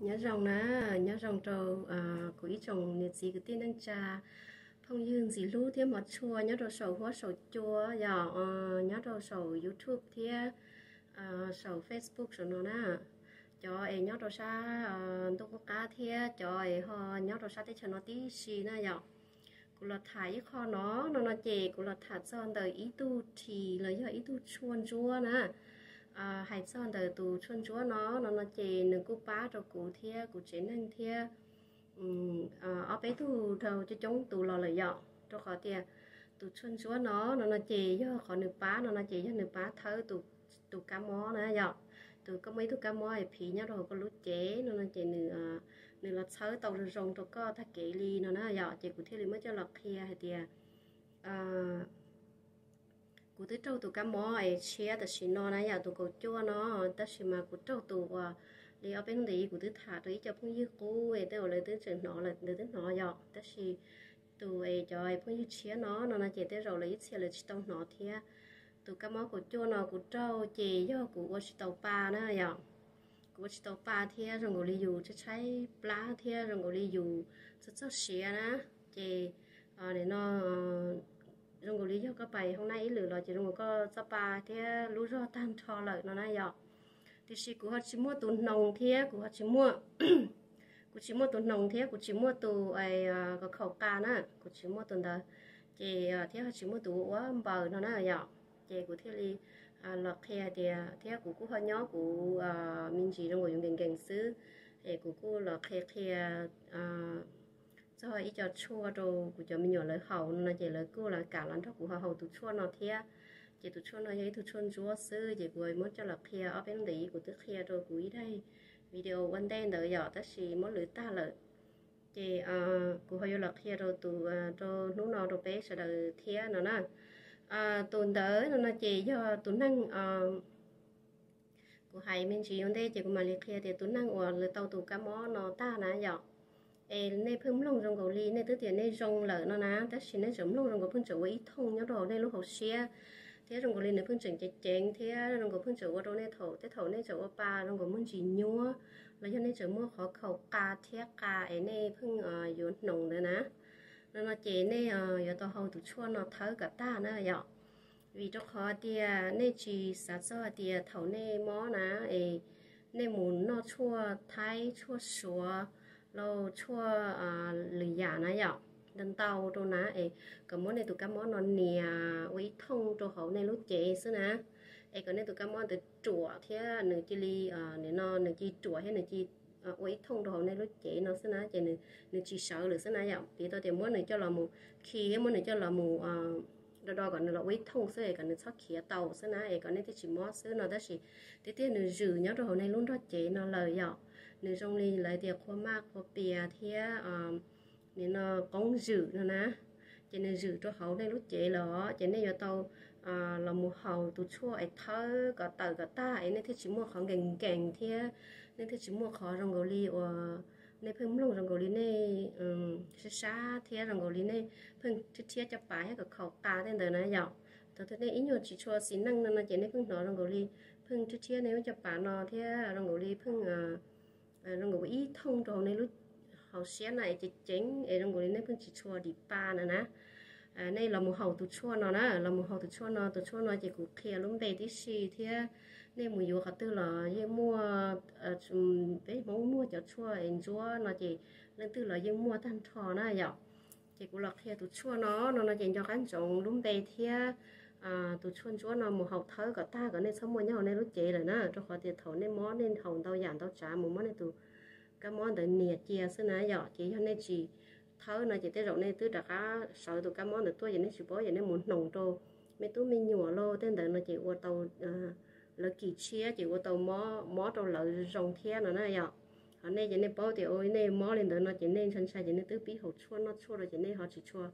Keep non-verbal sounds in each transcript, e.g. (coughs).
nhớ rồng na nhớ rồng trâu à ờ, của ý chồng nhiệt gì cái tin đang cha phong dương gì lú thế một chua nhớ đồ sầu hoa sầu chua giờ nhớ đồ sầu youtube thế uh, sầu facebook sầu nó na cho em nhớ đồ sa ờ, tôi có cá thế cho ấy họ nhớ đồ sa thế cho nó tí xì na giờ cụ là thải kho nó nó nó chè cụ là thả son đời ý tu thì lời do ý tu chuan chua na à hay son từ tu chuan chúa nó nó nó chè nâng cú bá cho cụ thia cụ chế nâng thia. Um ở bé tu thầu cho chúng tù lò lợi dọ cho khó thia. Từ chuan chúa nó nó nó chè cho khó nửa bá, nó nó chè cho nửa bá thơ tù tù cá mó nó dọ dạ. tù có mấy tù cá mó thì phí nhá rồi, có lút chế, nó nó chè nửa nửa là sớ tàu rồi rong cho có thắc kỹ ly nó nó dọ dạ. chè cụ thia mới cho lọt kia hay thia. À cụ tới trâu tụ cá mò ấy chia từ xin nó này giờ tụ cầu chua nó ta xin mà cụ trâu tụ à đi ở bên đấy cụ tới thả tới cho phong như cô ấy tới lấy tới trường nó là tới tới nó giờ ta xin tụ ấy cho ấy phong như chia nó nó là chỉ tới rồi lấy chia là chỉ tông nó thia tụ cá mò cụ chua nó cụ trâu chỉ do cụ ở chỉ tàu pa nữa giờ cụ chỉ tàu pa thia rồi ngồi đi dù cho trái lá thia rồi ngồi đi dù cho cho xía nữa chỉ à để nó rung có lý do có bài hôm nay lử là chỉ rung có sắp ba thế lú do tan cho lợi nó nay dọ thì chỉ của họ chỉ mua tủ nồng thế của họ chỉ mua (coughs) của chỉ mua tủ nồng thế của chỉ mua tủ ai à, có khẩu ca nữa của chỉ mua tủ đó chỉ thế họ chỉ mua tủ quá bờ nó nay dọ chỉ của thế li à, lọt khe thì à, thế của cô họ nhớ của mình chỉ rung có dùng gần gần xứ. Thì của cô lọt khe khe cho ý cho chua đồ của cho mình nhỏ lời hậu, nó chỉ lời cô là cả lần thóc của họ hậu tụ chua nó thia. Chỉ tụ chua nó ấy tụ chua chua sư, chỉ của muốn cho là kia ở bên đấy của tức kia đồ của ý đây. Video one day nữa giờ tất gì muốn lưỡi ta lợi. Chỉ ờ, của họ là kia đồ tụ ờ, đồ nú nó đồ bé sẽ đợi thia ờ, nó nè tuần tới nó nó chỉ do tụ năng của hai mình chỉ vấn đề chỉ của mà liệt kia thì tụ năng của lời tàu tụ cá mó nó ta nè giờ ê, nê phun lông rong gầu li nê tứ tiền nê rong lợ nó ná. Tất xin nê giống lông rong gầu phun chữ ý thông nhớ đồ nê lúc học xe thế rong gầu li nê phun chỉnh chỉnh chỉnh thế rong gầu phun chữ qua đồ nê thổ thế thổ nê chữ qua ba rong gầu muốn chỉ nhúa là cho nê chữ mua khó khẩu ca thế ca ấy nê phun ờ yếu nồng nữa ná. Nó nó chế nê ờ yếu tao hậu tụ chua nó thở cả ta nữa vậy vì cho khó tia nê chỉ sát cho tia thổ nê mó ná. Ấy nê muốn nó chua thái, chua sủa lo chua à lì giả nãy giờ đần tàu cho nã ấy có món này tụi cá món nó nè với thông cho hậu này lúc chế xưa ná, ấy có này tụi cá món từ chùa thế nửa chi li à ờ, nửa nó nửa chi chùa hay nửa chi ờ, với thông cho hậu này lúc chế nó xưa ná, chế nửa nửa chi sợ được xưa ná giờ thì tôi thì muốn nửa cho là một khi muốn nửa cho là một đó đó còn là với thông xưa ấy còn nửa sắc khía tàu xưa ná, ấy còn này thì chỉ món xưa nó đó chỉ thế thế nửa rử nhớ đồ hậu này luôn đó chế nó lời giờ nếu trong ờ, này lấy tiền khoa mạc khoa bìa thì nên nó công giữ nữa nè cho nên giữ cho hậu này lúc chế là cho nên giờ tàu à là một hậu tụ chua ấy thơ có tờ có ta ấy nên thì chỉ mua khó gành gành thì nên thì chỉ mua khó rong gò lì và nên phun lông rong gò lì này ừ, xa xa thì rong gò lì này. Phun thiết thiết cho bài hay có khẩu ta tên đời này dọc, dạo. Tôi thấy ít nhiều chỉ cho xí năng nên là chỉ nên phun nó rong gò li phun thiết thiết nếu cho bà nó thì rong gò lì phun à nó ngủ ý thông đồ này lúc hậu xe này chỉ chính ấy ờ, trong ngủ này cũng chỉ chua đi ba nữa nè. Ờ, à này là một hậu tụ chua nó nè là một hậu tụ chua nó tụ chua nó chỉ cũng kia lúc đây tí xì thì này một yếu khát tư là yên mua ờ bé mong mua cho chua ờ, em chua nó chỉ lần tư là yên mua tan thò nè vậy chỉ cũng là kia tụ chua nó nó nó chỉ cho cán trồng lúc đây thì à tụ chôn chúa nó một học thơ cả ta cả nên sống mua nhau nên lúc chế rồi nè cho khỏi tiền thầu nên món nên hậu tao giảm tao trả, một món này tụ các món để nhiệt chia xí nãy giờ chỉ cho nên chỉ thơ này chỉ tới rộng nên tứ đặc á, sợ tụ các món được tôi vậy nên chỉ bỏ vậy nên muốn nồng trô. Mấy tú mình nhủa lô, tên đời nó chỉ qua tàu ờ, lỡ kỳ chia, chỉ qua tàu mó mó tàu lỡ rồng thiên nữa nè giờ họ nên vậy nên bỏ thì ôi, nên mó lên đời nó chỉ nên sân sai chỉ nên tứ bí hậu chua, nó chua rồi chỉ nên họ chỉ chua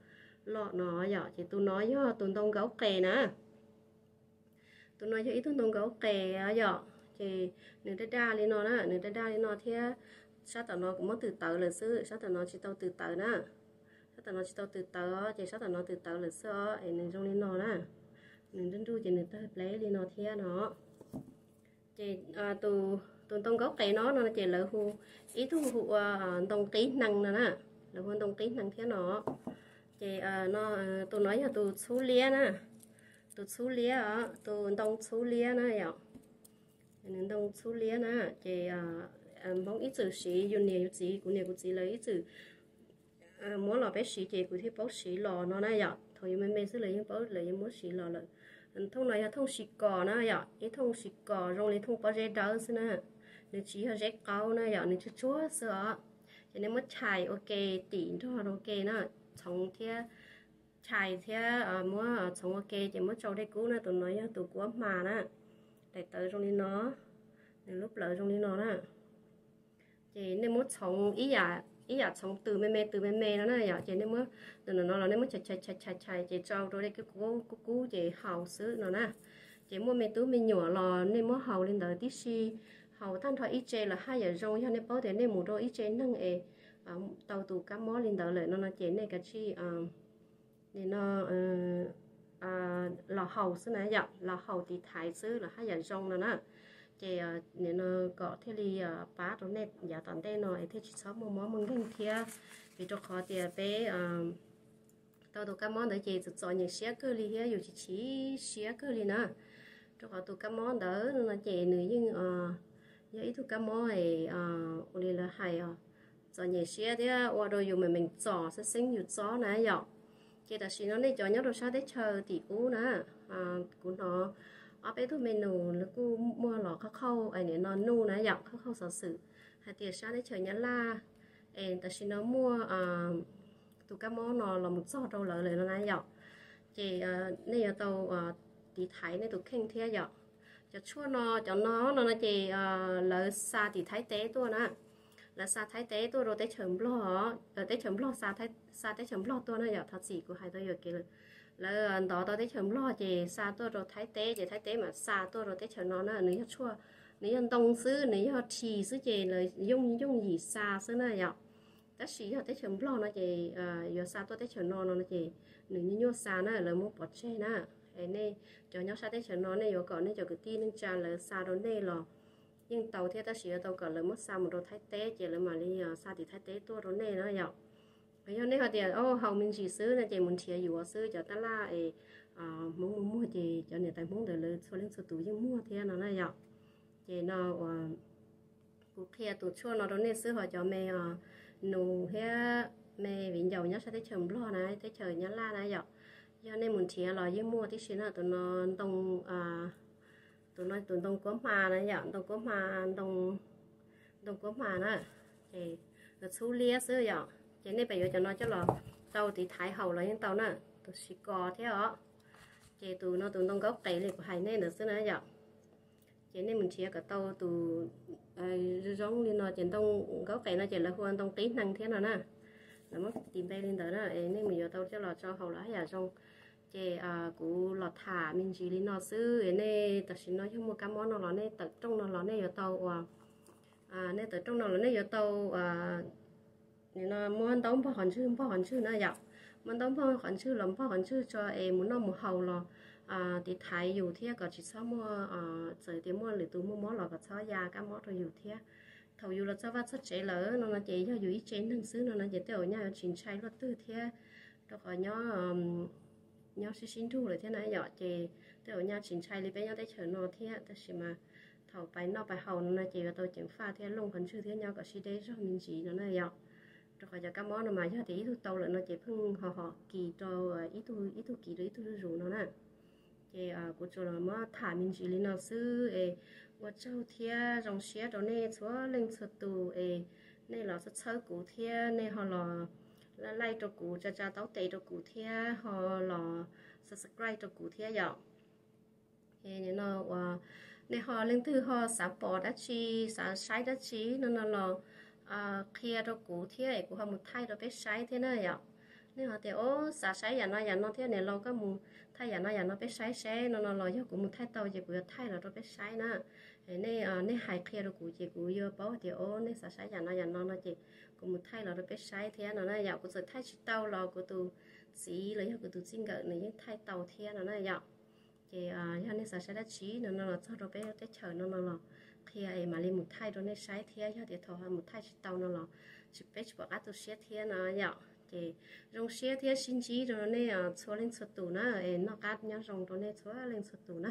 lọ nó giờ chị tôi nói cho tôi tông gấu kè nè. Tôi nói cho ít tôi tông gấu kè giờ thì người ta đa lên nó nè người ta đa lên nó thế sao tao nó cũng mất từ từ là sư sao tao nó chỉ tao từ từ nè. Sao tao nó chỉ tao từ từ chị sao tao nó từ từ là sư ấy nên trong lên nó nè. Nên đến đu chỉ người ta lấy lên nó thế nó. Chị à, tôi tôi tông gấu kè nó nó chị lỡ hù ý thu hù à, tông tí năng nè nè. Lỡ hù tông tí năng thế nó chị ờ, à, nó ờ, tôi nói là tôi chú lia nè. Tôi chú lia á tôi đông chú lia nè dạ. vậy nên đông chú lia nè. Chị à mong ít chữ sĩ dùng nhiều chữ cũng nhiều của chỉ lấy ít chữ muốn là bé sĩ chị cũng thì bác sĩ lò nó nè vậy thôi mình mình sẽ lấy những bác lấy những muốn sĩ lò rồi thông này là thông sĩ cỏ nè dạ. vậy ít thông sĩ cỏ rồi lấy thông bao dây đỡ xí nè. Nên chỉ là dây cao nè vậy nên chú chúa sữa cho nên mất chạy ok tỉ thôi ok nè trong thế chạy thế à ờ, mua trong ok chỉ mua trâu đây cũ nữa. Tụi nói tụi của mà nè để tới trong đi nó. Nên lúc lỡ trong đi nó nè chỉ nên mua sống ý à ý à sống từ mê mê, từ mê mê nó nè. Dạ, chỉ nên mua. Từ nó nó nên mua chạy chạy chạy chạy chạy chỉ trâu rồi đây cái cũ cũ cũ chỉ hầu xứ nó nè. Chỉ mua mê tú mê nhỏ lò, nên mua hầu lên đợi tí xí hầu tan thoại ít chê là hai giờ rong. Cho nên bao tiền nên mua đôi ít chê nâng ế. À, tàu tù cá mó lên đầu lại nó à, nó ờ, à, chế này cái chi để nên nó lò là hậu này vậy là hậu thì thái xứ là hai dạng rong nó nè chị nên nó có thế li ờ, phá rồi nè giờ toàn đây nó thế chỉ sáu một món mừng kinh kia vì ờ, cho khó thì bé tao tụ các món đấy chị tự chọn những xe cơ li hết, dù chỉ chỉ xe cơ li nè cho khó tụ các món đó nó chị nữa nhưng giờ ít tụ các món này à là hay à cho nhẹ xe thế qua à, rồi dùng mà mình chọn sẽ sinh dù gió nè, dọ. Chị ta xin nó đi chọn nhớ đồ sao để chờ tỷ cú nè. À cú nó ở bên tụi mình nụ là mua lọ khâu khâu, ấy này nó nu nè, dọ khâu khâu sở sự hay tiền sao để chờ nhớ la. Em ta xin nó mua à tụ cá món nó là một số đâu lợi lợi nó nè, dọ. Chị à, này giờ tàu à, tỷ thái này tụ khen thế dọ. Cho chua nó, cho nó nó là chị lợi xa tỷ thái tế tôi nè là sa thái tế tôi, rồi tế chấm lo ở tế chấm lo sa thái, sa tế chấm lo tôi nó giờ, thật gì của hai tôi giờ kia là ờ, đó tôi tế chấm lo chị sa tôi rồi thái tế chị thái tế mà sa tôi rồi tế chấm nó là nếu chua nếu đông sư nếu chỉ sư chị là dùng dùng gì sa sư này giờ tất sĩ họ tế chấm lo nó chị à giờ sa tôi tế chấm nó nó chị nếu như nhau sa nó là một bọt chơi nè. Này cho nhau sa tế chấm nó này, giờ còn này cho cái tin nên cha là sa đó này rồi nhưng tàu theo ta sĩ tàu cỡ là mất sao một đồ thái tế, chỉ là mà đi xa ờ, thì thái tế tôi rồi này nó vậy bây giờ này họ thì, ô, hầu mình chỉ xứ là chỉ muốn chia อยู่ xứ cho ta là ấy à ờ, muốn muốn mua thì cho nên tại muốn được lấy số lượng số tuổi nhưng mua thì nó này vậy chỉ nó cụ kia tụ chua nó đó nên xứ họ cho mẹ ờ, nụ he mẹ vì giàu nhá sẽ thấy chồng lo này, thấy trời nhá la này vậy cho nên muốn chia là nhưng mua thì xin là tụi nó đông à tụi nó tụi đông có mà này vậy đông có mà đông đông có mà nữa. Thì là số lia xứ vậy cho nên bây giờ cho nó cho là tàu thì thái hậu là những tàu nữa, tụi xì cò thế đó chị tụi nó tụi nó gốc tẩy này của hai nên được xưa nữa vậy cho nên mình chia cả tàu tụi giống như nó trên tông gốc tẩy nó chỉ là hoàn tông tí năng thế nào nè nó mất tìm bay lên đó. Nè nên mình giờ tàu cho là cho hậu lá nhà trong chị à ờ, cú lọt thả mình chỉ lý nó xứ nên tập xin nói cho một cái món nó là nên tập trong nó là nên giờ tàu ờ, à nên tập trong nó là nên giờ tàu à nên là muốn đóng bao hòn chữ bao hòn chữ nó dọc muốn đóng bao hòn chữ làm bao hòn chữ cho em muốn nó một hầu là à ờ, thì thái dù thế có chỉ sao mua à trời thì mua lửa tú mua món là có sao già cái món rồi dù thế thầu dù là cho vắt xuất chế lỡ, nó là chế cho dù ít chế thằng xứ nó là chế tiểu nhà chính trai luật tư thế đó có nhớ nhớ xin xin thu rồi thế này nhỏ chỉ tiểu nhà chính trai đi bên nhau tới chờ nó thếแต่是mà thầu bài nó bài hậu nó chỉ là tôi chuyển pha thế lông phần chữ thế nhau có xí đấy cho mình chỉ nó này nhỏ rồi khỏi cho các món mà cho thì ít tàu là nó chỉ phương họ họ kỳ cho ít tu ít tu kỳ đấy tu rủ nó nè thì à của chỗ là mà thả mình chỉ lên nó sư ê của châu thia trong xe đó nè chúa lên xuất tù ê nè là xuất sơ cụ thia nè họ là là like cho cụ cho cho tao tệ cho cụ thia họ là subscribe cho cụ thia vậy Thế nên nó và nè họ lên thứ họ sản bỏ đã chi sản sai đã chi nên là à ờ, kia cho cụ thế của họ một thay rồi biết sai thế này dọ nên họ thì ô xả sai nhà nó nhà nó thế này lo cái mù, thay nhà nó nhà nó biết sai sai nó nó, lo cho cụ một thay tàu chỉ của thay là đó biết sai Thế nên à ờ, nên hai kia cho cụ chỉ cụ vừa bảo thì ô nên xả sai nhà nó nhà nó nó chỉ cũng một thay là được cái sai thế nó này dạo của sự thay chỉ tàu lo của tụ xí lấy cho của tụ xin gợi này những thay tàu thế nó này dạo. Thì cho nên sẽ đã chỉ nó nó là cho rồi cái cái chờ nó nó là khi ai mà lên một thay rồi nên sai thế cho thì thọ một thay chỉ tàu nó là chỉ bé bỏ bảo tôi xe thế nó dạo. Thì rong xe thế xin chỉ rồi nên à xóa lên số tủ nó ờ, nó cắt nhau rong rồi nên xóa lên số tủ nó.